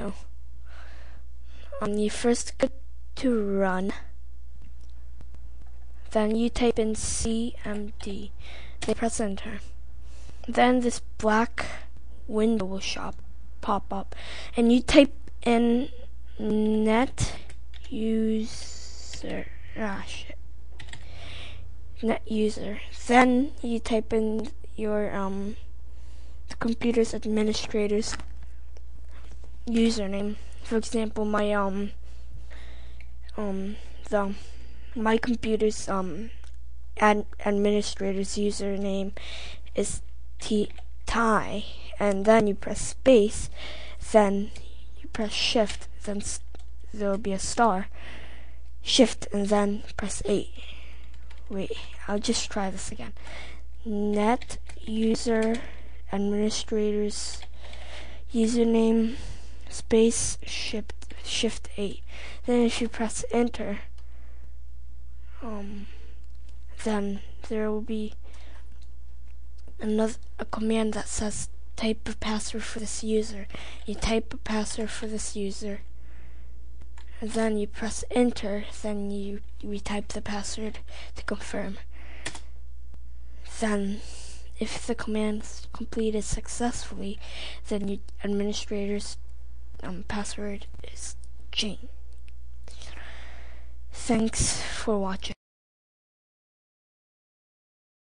do. Um, you first go to run, then you type in CMD, then press enter. Then this black window will shop, pop up, and you type in net user, ah shit, net user. Then you type in your um the computer's administrator's username. For example, my um um the my computer's um ad administrator's username is T and then you press space, then you press shift, then there will be a star. Shift and then press eight. Wait, I'll just try this again. Net user administrator's username space shift shift 8 then if you press enter um then there will be another a command that says type a password for this user. You type a password for this user. And then you press enter then you retype the password to confirm. Then if the command is completed successfully, then your administrator's um, password is Jane. Thanks for watching.